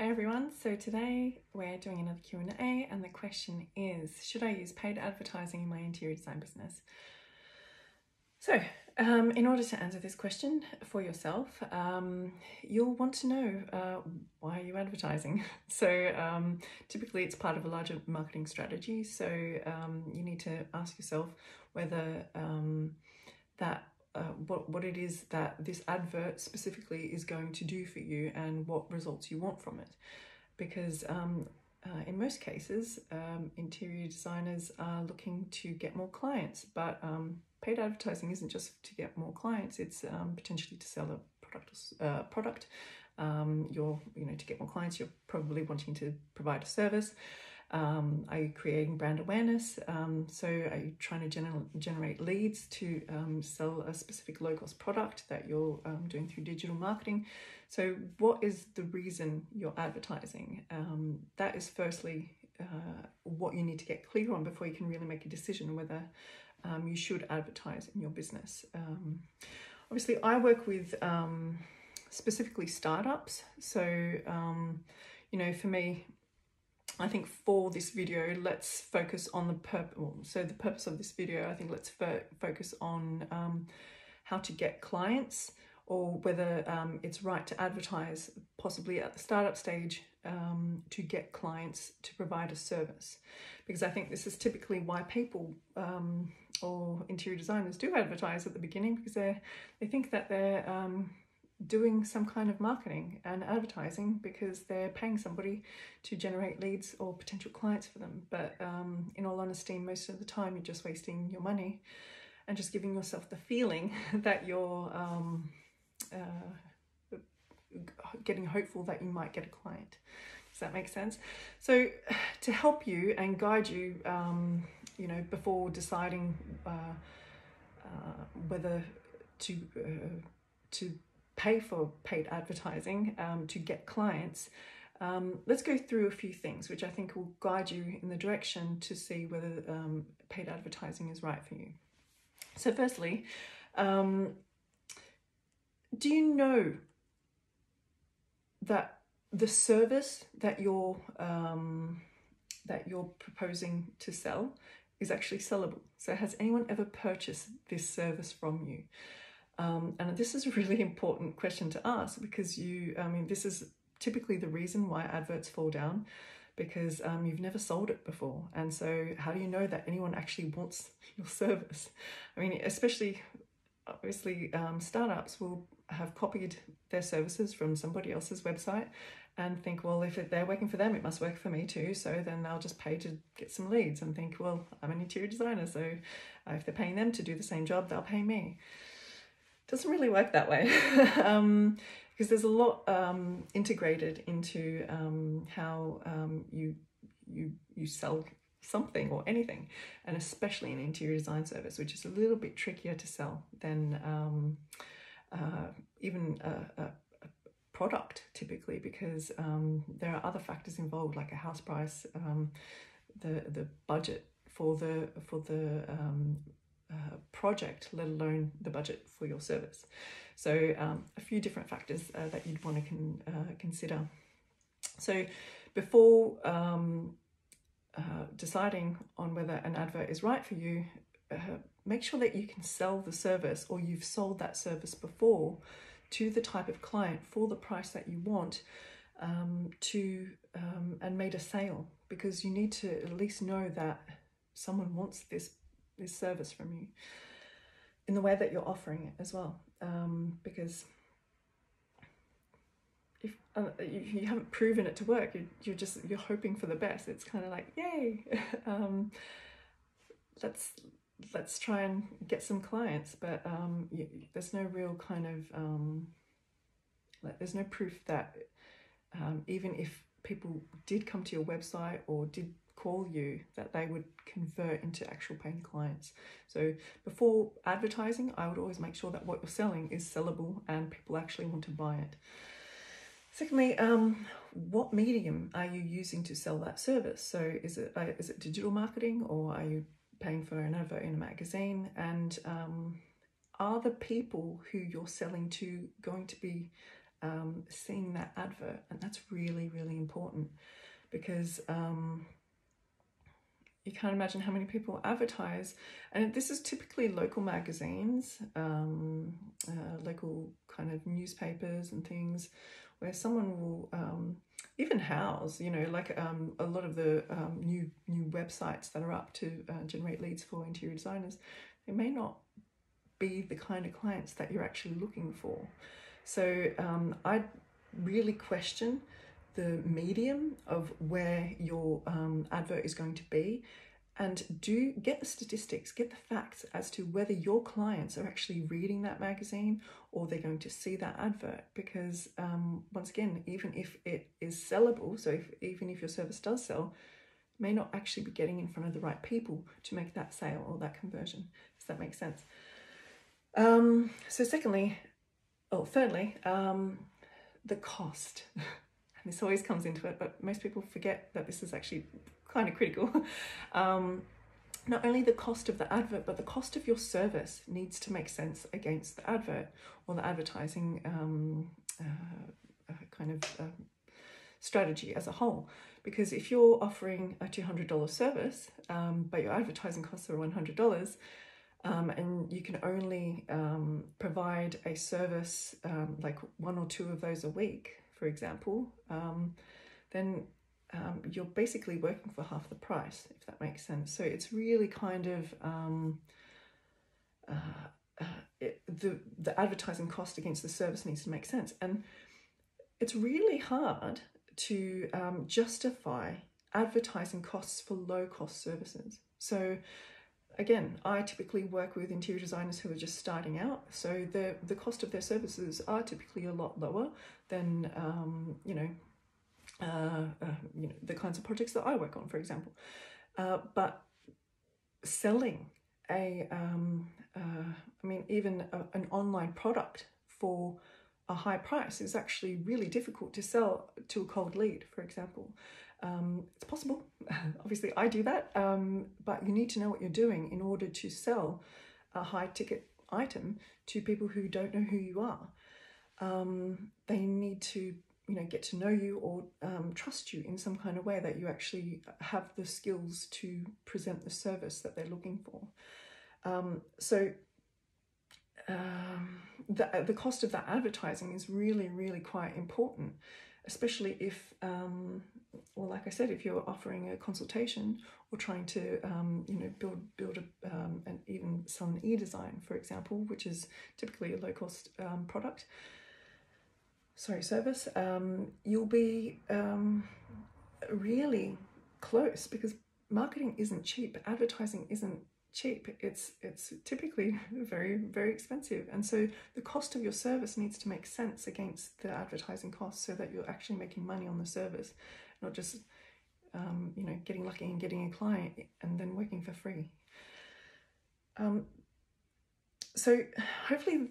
Hi everyone. So today we're doing another Q&A and the question is should I use paid advertising in my interior design business? So, um, in order to answer this question for yourself, um, you'll want to know uh, why are you advertising? So, um, typically it's part of a larger marketing strategy. So, um, you need to ask yourself whether um, that uh, what, what it is that this advert specifically is going to do for you and what results you want from it. Because um, uh, in most cases, um, interior designers are looking to get more clients, but um, paid advertising isn't just to get more clients, it's um, potentially to sell a product. Uh, product. Um, you're, you know, to get more clients, you're probably wanting to provide a service. Um, are you creating brand awareness? Um, so are you trying to gener generate leads to um, sell a specific low cost product that you're um, doing through digital marketing? So what is the reason you're advertising? Um, that is firstly uh, what you need to get clear on before you can really make a decision whether um, you should advertise in your business. obviously, I work with specifically startups. So, you know, for me, I think for this video, let's focus on the purpose. So the purpose of this video, I think let's fo focus on um, how to get clients or whether um, it's right to advertise possibly at the startup stage um, to get clients to provide a service. Because I think this is typically why people um, or interior designers do advertise at the beginning because they they think that they're um, doing some kind of marketing and advertising because they're paying somebody to generate leads or potential clients for them. But um, in all honesty, most of the time you're just wasting your money and just giving yourself the feeling that you're um, uh, getting hopeful that you might get a client. Does that make sense? So to help you and guide you, um, you know, before deciding uh, uh, whether to uh, to pay for paid advertising um, to get clients, um, let's go through a few things which I think will guide you in the direction to see whether um, paid advertising is right for you. So, firstly, um, do you know that the service that you're um, that you're proposing to sell is actually sellable? So, has anyone ever purchased this service from you? Um, and this is a really important question to ask because you, I mean, this is typically the reason why adverts fall down because um, you've never sold it before. And so, how do you know that anyone actually wants your service? I mean, especially obviously, um, startups will have copied their services from somebody else's website and think, well, if they're working for them, it must work for me too. So then they'll just pay to get some leads and think, well, I'm an interior designer, so if they're paying them to do the same job, they'll pay me doesn't really work that way. Um, because there's a lot um, integrated into um, how um, you you you sell something or anything, and especially an interior design service, which is a little bit trickier to sell than um, uh, even a, a, a, product typically because um, there are other factors involved like a house price, the the budget for the for the uh, project, let alone the budget for your service. So um, a few different factors uh, that you'd want to con uh, consider. So before um, uh, deciding on whether an advert is right for you, uh, make sure that you can sell the service or you've sold that service before to the type of client for the price that you want um, to um, and made a sale because you need to at least know that someone wants this this service from you in the way that you're offering it as well. Um, because if, uh, if you haven't proven it to work, you're, you're just you're hoping for the best. It's kind of like yay, um, let's let's try and get some clients, but um, you, there's no real kind of um, like, there's no proof that um, even if people did come to your website or did call you that they would convert into actual paying clients. So before advertising, I would always make sure that what you're selling is sellable and people actually want to buy it. Secondly, um, what medium are you using to sell that service? So is it uh, is it digital marketing or are you paying for an advert in a magazine? And um, are the people who you're selling to going to be um, seeing that advert, and that's really, really important because um, you can't imagine how many people advertise. And this is typically local magazines, um, uh, local kind of newspapers and things, where someone will um, even house, you know, like um, a lot of the um, new new websites that are up to uh, generate leads for interior designers, they may not be the kind of clients that you're actually looking for. So um, I really question the medium of where your um, advert is going to be and do get the statistics, get the facts as to whether your clients are actually reading that magazine or they're going to see that advert. Because um, once again, even if it is sellable, so if, even if your service does sell, may not actually be getting in front of the right people to make that sale or that conversion. Does that make sense? Um, so secondly, or thirdly, um, the cost. and this always comes into it, but most people forget that this is actually kind of critical. Um, not only the cost of the advert, but the cost of your service needs to make sense against the advert or the advertising um, uh, uh, kind of uh, strategy as a whole. Because if you're offering a $200 service, um, but your advertising costs are $100, um, and you can only um, provide a service um, like one or two of those a week, for example, um, then um, you're basically working for half the price, if that makes sense. So it's really kind of um, uh, uh, it, the the advertising cost against the service needs to make sense, and it's really hard to um, justify advertising costs for low cost services. So again, I typically work with interior designers who are just starting out, so the the cost of their services are typically a lot lower than um, you know, uh, uh, you know the kinds of projects that I work on, for example. Uh, but selling a, um, uh, I mean, even a, an online product for a high price is actually really difficult to sell to a cold lead, for example. Um, it's possible. Obviously, I do that, um, but you need to know what you're doing in order to sell a high ticket item to people who don't know who you are. Um, they need to, you know, get to know you or um, trust you in some kind of way that you actually have the skills to present the service that they're looking for. Um, so um, the the cost of that advertising is really, really quite important especially if, um, like I said, if you're offering a consultation or trying to, um, you know, build build a, um, and even sell an e-design, for example, which is typically a low cost um, product, sorry, service, um, you'll be um, really close because marketing isn't cheap, advertising isn't cheap. It's it's typically very very expensive. And so the cost of your service needs to make sense against the advertising costs so that you're actually making money on the service not just um, you know getting lucky and getting a client and then working for free um, so hopefully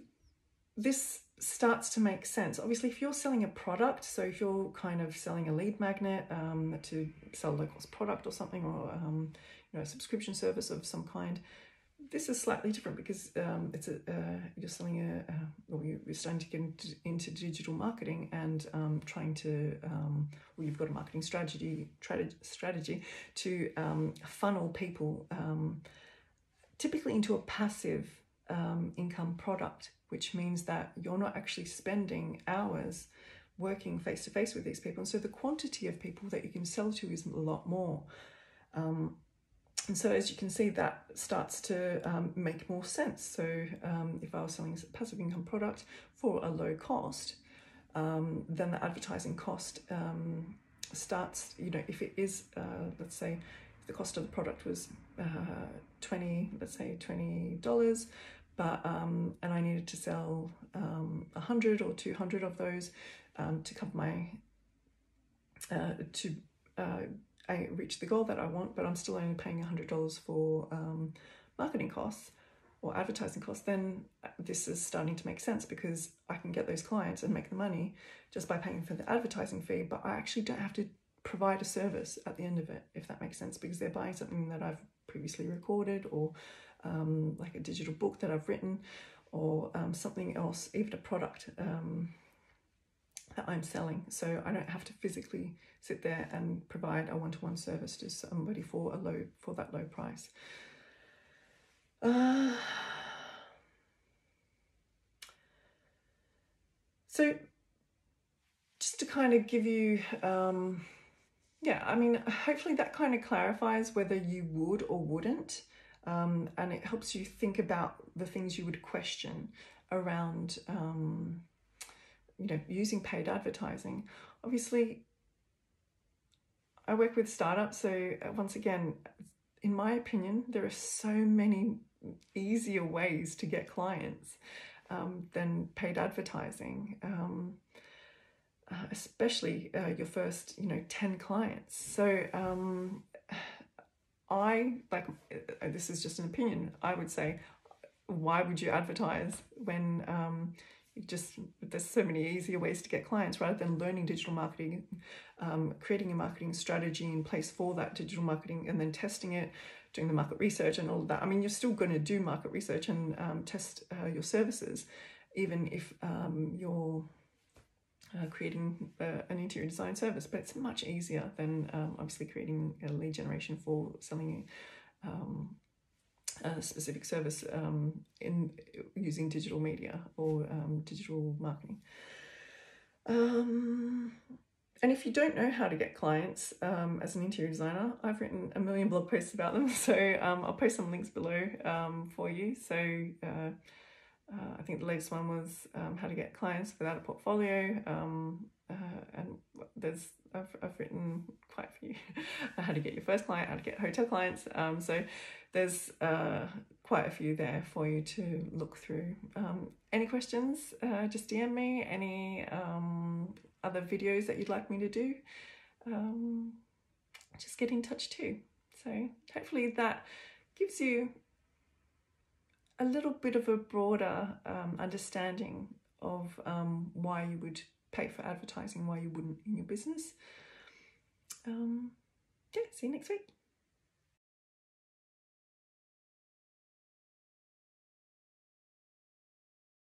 this starts to make sense obviously if you're selling a product so if you're kind of selling a lead magnet um, to sell a low cost product or something or um, you know, a subscription service of some kind. This is slightly different because um, it's a uh, you're selling a, uh, or you're starting to get into, into digital marketing and um, trying to um, well you've got a marketing strategy strategy to um, funnel people um, typically into a passive um, income product, which means that you're not actually spending hours working face to face with these people, and so the quantity of people that you can sell to is a lot more. Um, and so as you can see, that starts to um, make more sense. So um, if I was selling a passive income product for a low cost, um, then the advertising cost um, starts, you know, if it is, uh, let's say, the cost of the product was uh, 20, let's say $20, but, um, and I needed to sell um, 100 or 200 of those um, to cover my, uh, to uh, I reach the goal that I want, but I'm still only paying $100 for um, marketing costs or advertising costs, then this is starting to make sense because I can get those clients and make the money just by paying for the advertising fee, but I actually don't have to provide a service at the end of it, if that makes sense, because they're buying something that I've previously recorded or um, like a digital book that I've written or um, something else, even a product. Um, that I'm selling. So I don't have to physically sit there and provide a one-to-one service to somebody for a low for that low price. Uh, so just to kind of give you um, yeah, I mean, hopefully that kind of clarifies whether you would or wouldn't. Um, and it helps you think about the things you would question around, um, you know, using paid advertising. Obviously, I work with startups, so uh, once again, in my opinion, there are so many easier ways to get clients um, than paid advertising. Um, uh, especially uh, your first, you know, 10 clients. So um, I, like, uh, this is just an opinion, I would say, why would you advertise when um, just there's so many easier ways to get clients rather than learning digital marketing, um, creating a marketing strategy in place for that digital marketing and then testing it, doing the market research and all of that. I mean, you're still going to do market research and um, test uh, your services, even if um, you're uh, creating uh, an interior design service, but it's much easier than um, obviously creating a lead generation for selling um, a specific service um, in using digital media or um, digital marketing. Um, and if you don't know how to get clients um, as an interior designer, I've written a million blog posts about them. So I'll post some links below for you. So uh, uh, I think the latest one was um, how to get clients without a portfolio. Um, uh, and there's I've, I've written quite a few how to get your first client, how to get hotel clients. Um, so there's uh, quite a few there for you to look through. Um, any questions? Uh, just DM me. Any um, other videos that you'd like me to do? Um, just get in touch too. So hopefully that gives you a little bit of a broader um, understanding of um, why you would pay for advertising, why you wouldn't in your business. Um, yeah, see you next week.